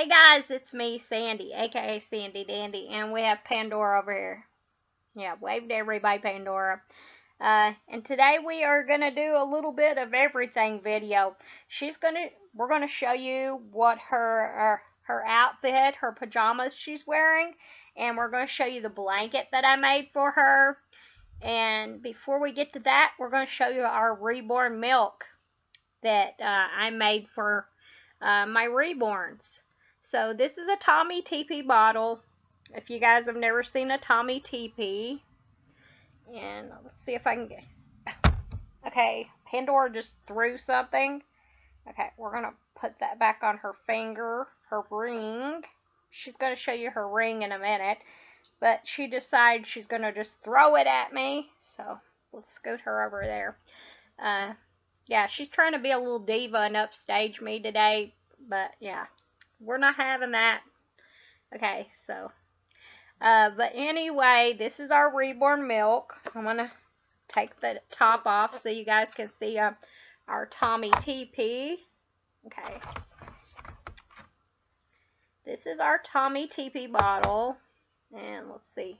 Hey guys, it's me, Sandy, aka Sandy Dandy, and we have Pandora over here. Yeah, wave to everybody, Pandora. Uh, and today we are gonna do a little bit of everything video. She's gonna, we're gonna show you what her, uh, her outfit, her pajamas she's wearing, and we're gonna show you the blanket that I made for her. And before we get to that, we're gonna show you our reborn milk that uh, I made for uh, my reborns. So this is a Tommee Tippee bottle. If you guys have never seen a Tommee Tippee. And let's see if I can get... Okay, Pandora just threw something. Okay, we're going to put that back on her finger, her ring. She's going to show you her ring in a minute. But she decides she's going to just throw it at me. So, let's scoot her over there. Uh, yeah, she's trying to be a little diva and upstage me today. But, yeah, we're not having that. Okay, so. Uh, but anyway, this is our reborn milk. I'm going to take the top off so you guys can see uh, our Tommee Tippee. Okay. This is our Tommee Tippee bottle. And let's see.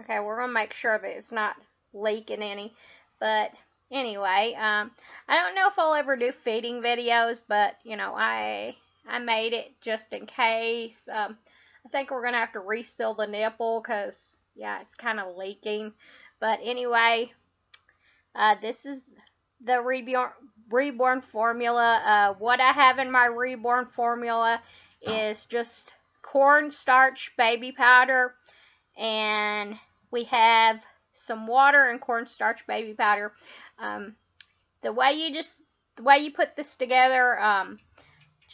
Okay, we're going to make sure that it's not leaking any. But anyway, um, I don't know if I'll ever do feeding videos, but, you know, I I made it just in case. Um, I think we're going to have to reseal the nipple because, yeah, it's kind of leaking. But anyway, uh, this is the reborn, reborn formula. Uh, what I have in my reborn formula is just cornstarch baby powder. And we have some water and cornstarch baby powder. Um, the way you just, the way you put this together, um,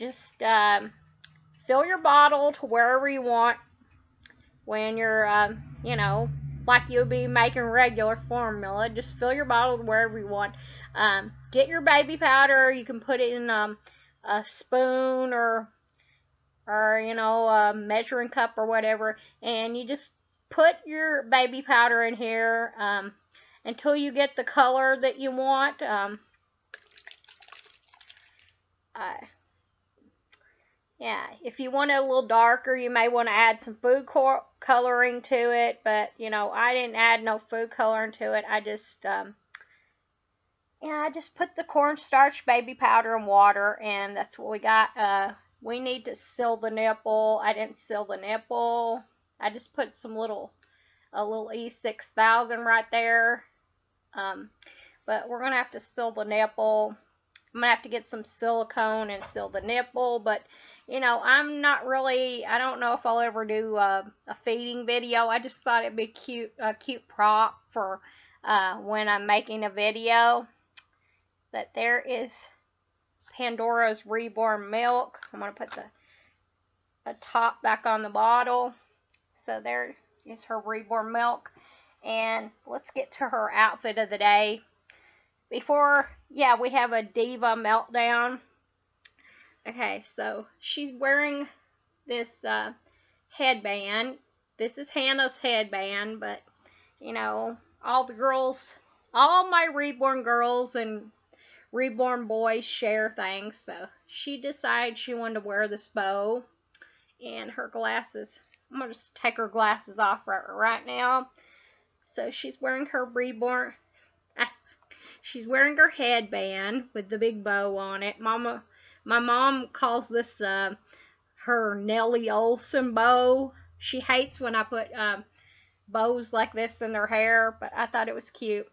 just um, fill your bottle to wherever you want when you're, um, you know, like you'll be making regular formula. Just fill your bottle to wherever you want. Um, get your baby powder. You can put it in um, a spoon or, or you know, a measuring cup or whatever, and you just put your baby powder in here um, until you get the color that you want. Um, uh, yeah, if you want it a little darker, you may want to add some food coloring to it, but, you know, I didn't add no food coloring to it. I just, um, yeah, I just put the cornstarch baby powder and water, and that's what we got. Uh, we need to seal the nipple. I didn't seal the nipple. I just put some little, a little E6000 right there. Um, but we're going to have to seal the nipple. I'm to have to get some silicone and seal the nipple, but you know, I'm not really, I don't know if I'll ever do uh, a feeding video. I just thought it'd be cute, a cute prop for uh, when I'm making a video. But there is Pandora's Reborn Milk. I'm to put the, the top back on the bottle. So there is her Reborn Milk. And let's get to her outfit of the day. Before, yeah, we have a Diva Meltdown. Okay, so she's wearing this uh, headband. This is Hannah's headband, but, you know, all the girls, all my reborn girls and reborn boys share things. So she decided she wanted to wear this bow and her glasses. I'm going to just take her glasses off right, right now. So she's wearing her reborn, she's wearing her headband with the big bow on it. Mama my mom calls this uh, her Nellie Oleson bow. She hates when I put um, bows like this in their hair, but I thought it was cute.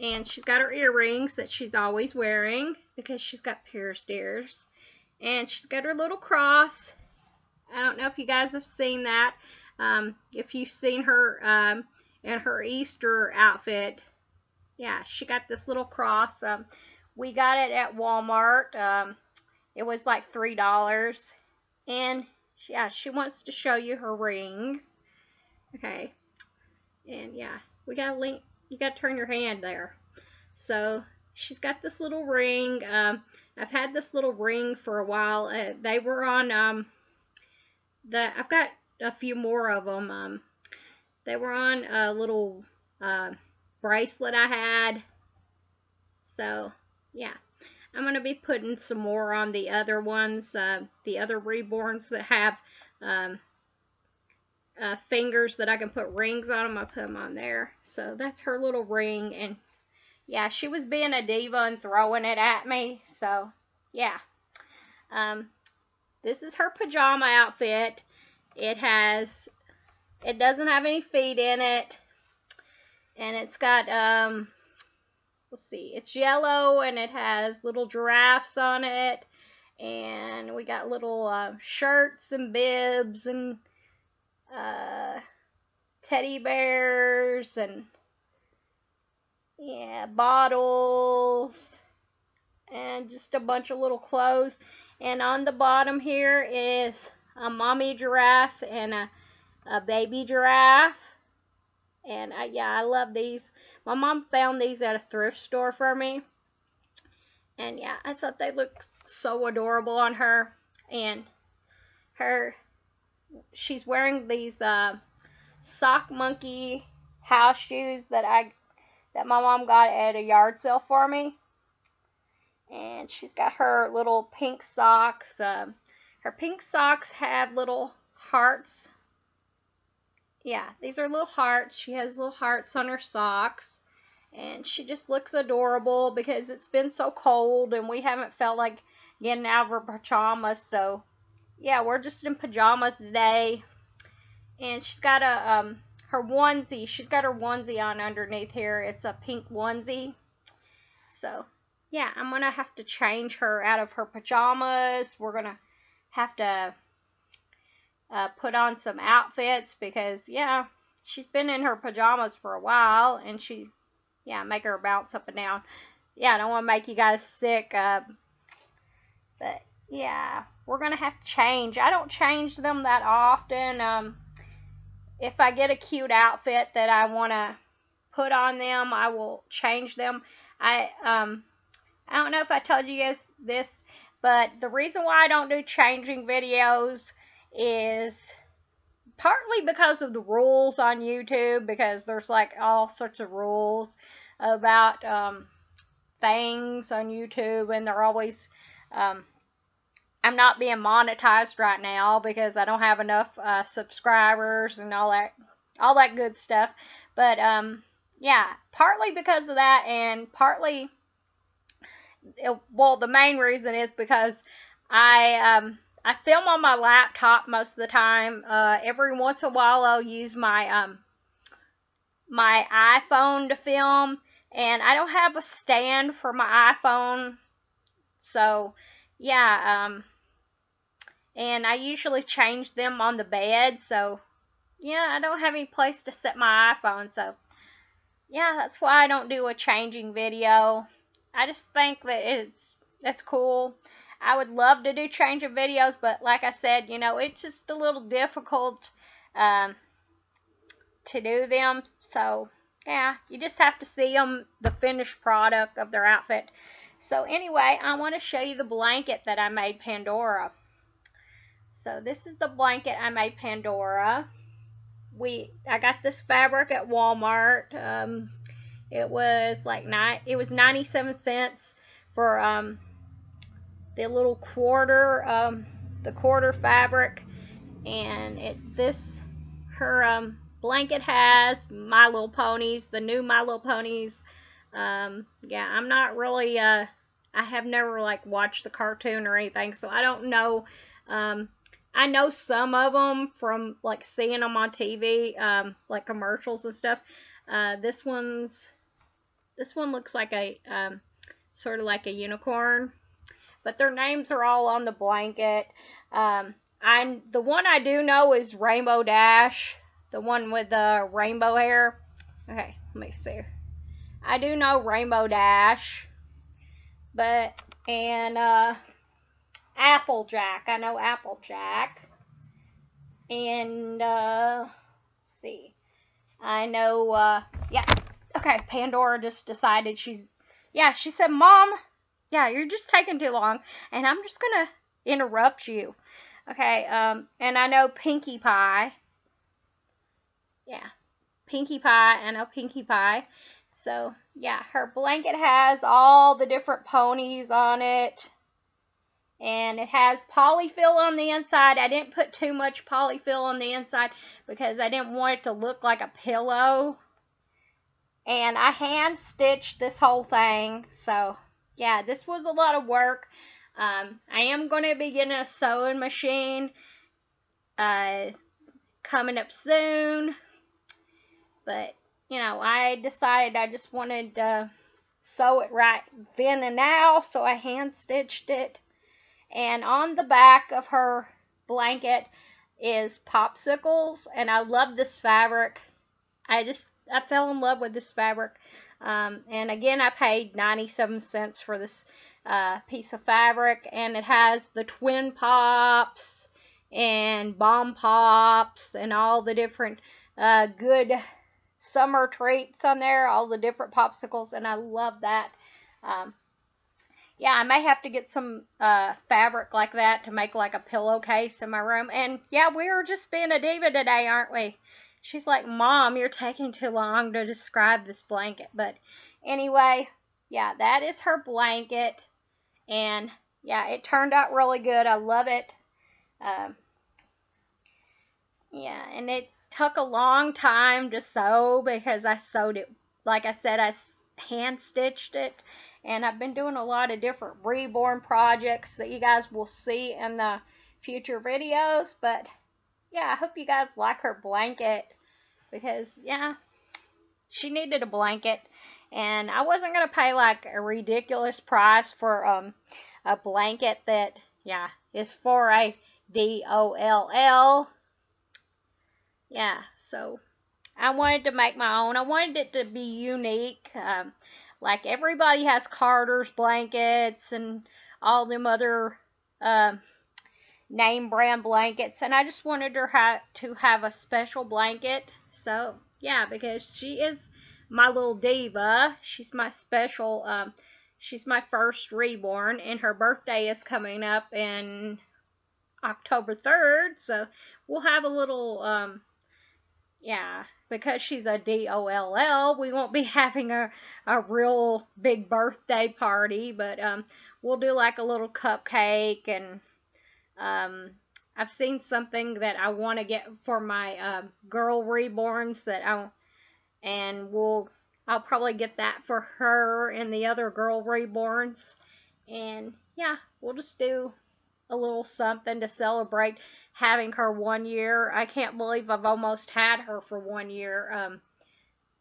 And she's got her earrings that she's always wearing because she's got pierced ears. And she's got her little cross. I don't know if you guys have seen that. Um, if you've seen her um, in her Easter outfit, yeah, she got this little cross. Um, we got it at Walmart. Um, it was like $3. And yeah, she wants to show you her ring. Okay. And yeah, we got a link, you got to turn your hand there. So she's got this little ring. Um, I've had this little ring for a while. Uh, they were on, um, the, I've got a few more of them. Um, they were on a little, uh, bracelet I had. So, yeah. I'm going to be putting some more on the other ones, uh, the other reborns that have um, uh, fingers that I can put rings on them. I put them on there. So that's her little ring. And yeah, she was being a diva and throwing it at me. So yeah. Um, this is her pajama outfit. It has, it doesn't have any feet in it. And it's got, um, let's see, it's yellow and it has little giraffes on it. And we got little uh, shirts and bibs and uh, teddy bears and yeah, bottles and just a bunch of little clothes. And on the bottom here is a mommy giraffe and a, a baby giraffe. And I, yeah, I love these. My mom found these at a thrift store for me. And yeah, I thought they looked so adorable on her. And her, she's wearing these uh, sock monkey house shoes that I, that my mom got at a yard sale for me. And she's got her little pink socks. Uh, her pink socks have little hearts yeah, these are little hearts. She has little hearts on her socks. And she just looks adorable because it's been so cold and we haven't felt like getting out of our pajamas. So, yeah, we're just in pajamas today. And she's got a, um, her onesie. She's got her onesie on underneath here. It's a pink onesie. So, yeah, I'm going to have to change her out of her pajamas. We're going to have to uh, put on some outfits because, yeah, she's been in her pajamas for a while and she, yeah, make her bounce up and down. Yeah, I don't want to make you guys sick. Uh, but, yeah, we're going to have to change. I don't change them that often. Um, if I get a cute outfit that I want to put on them, I will change them. I, um, I don't know if I told you guys this, but the reason why I don't do changing videos is partly because of the rules on YouTube, because there's like all sorts of rules about um, things on YouTube, and they're always. Um, I'm not being monetized right now because I don't have enough uh, subscribers and all that, all that good stuff. But um, yeah, partly because of that, and partly, it, well, the main reason is because I um, I film on my laptop most of the time. Uh, every once in a while, I'll use my um, my iPhone to film, and I don't have a stand for my iPhone, so yeah. Um, and I usually change them on the bed, so yeah, I don't have any place to set my iPhone, so yeah, that's why I don't do a changing video. I just think that it's that's cool. I would love to do change of videos, but like I said, you know, it's just a little difficult um, to do them. So, yeah, you just have to see them, the finished product of their outfit. So anyway, I want to show you the blanket that I made Pandora. So this is the blanket I made Pandora. We I got this fabric at Walmart. Um, it was like nine. It was 97 cents for um, the little quarter, um, the quarter fabric, and it this her um, blanket has My Little Ponies, the new My Little Ponies. Um, yeah, I'm not really. Uh, I have never like watched the cartoon or anything, so I don't know. Um, I know some of them from like seeing them on TV, um, like commercials and stuff. Uh, this one's this one looks like a um, sort of like a unicorn but their names are all on the blanket. Um, I the one I do know is Rainbow Dash, the one with the rainbow hair. Okay, let me see. I do know Rainbow Dash, but and uh, Applejack. I know Applejack, and uh, let's see. I know. Uh, yeah. Okay, Pandora just decided she's. Yeah, she said, "Mom, yeah, you're just taking too long, and I'm just gonna interrupt you. Okay, um, and I know Pinkie Pie. Yeah, Pinkie Pie, I know Pinkie Pie. So, yeah, her blanket has all the different ponies on it. And it has polyfill on the inside. I didn't put too much polyfill on the inside because I didn't want it to look like a pillow. And I hand stitched this whole thing. So, yeah, this was a lot of work. Um, I am going to be getting a sewing machine uh, coming up soon. But, you know, I decided I just wanted to sew it right then and now, so I hand stitched it. And on the back of her blanket is popsicles, and I love this fabric. I just, I fell in love with this fabric. Um, and again, I paid 97 cents for this uh, piece of fabric, and it has the twin pops and bomb pops and all the different uh, good summer treats on there, all the different popsicles, and I love that. Um, yeah, I may have to get some uh, fabric like that to make like a pillowcase in my room. And yeah, we are just being a diva today, aren't we? She's like, Mom, you're taking too long to describe this blanket. But anyway, yeah, that is her blanket. And yeah, it turned out really good. I love it. Um, yeah, and it took a long time to sew because I sewed it, like I said, I hand stitched it. And I've been doing a lot of different reborn projects that you guys will see in the future videos. But yeah, I hope you guys like her blanket because, yeah, she needed a blanket. And I wasn't going to pay like a ridiculous price for um, a blanket that, yeah, is for a D-O-L-L yeah, so I wanted to make my own. I wanted it to be unique. Um, like everybody has Carter's blankets and all them other uh, name brand blankets, and I just wanted her ha- to have a special blanket. So yeah, because she is my little diva. She's my special. Um, she's my first reborn, and her birthday is coming up in October 3rd. So we'll have a little um, yeah, because she's a D-O-L-L, we won't be having a, a real big birthday party, but um, we'll do like a little cupcake and um, I've seen something that I want to get for my uh, girl reborns that I and we'll I'll probably get that for her and the other girl reborns and yeah, we'll just do a little something to celebrate having her one year. I can't believe I've almost had her for one year. Um,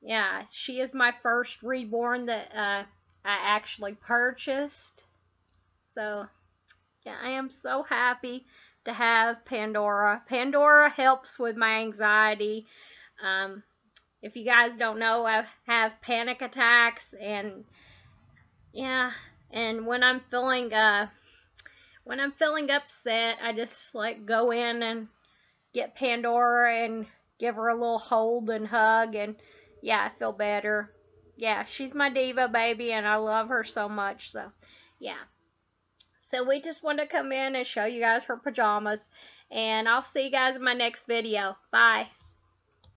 yeah, she is my first reborn that uh, I actually purchased. So, yeah, I am so happy to have Pandora. Pandora helps with my anxiety. Um, if you guys don't know, I have panic attacks and yeah, and when I'm feeling uh when I'm feeling upset, I just like go in and get Pandora and give her a little hold and hug and yeah, I feel better. Yeah, she's my diva baby and I love her so much. So, yeah. So we just want to come in and show you guys her pajamas and I'll see you guys in my next video. Bye.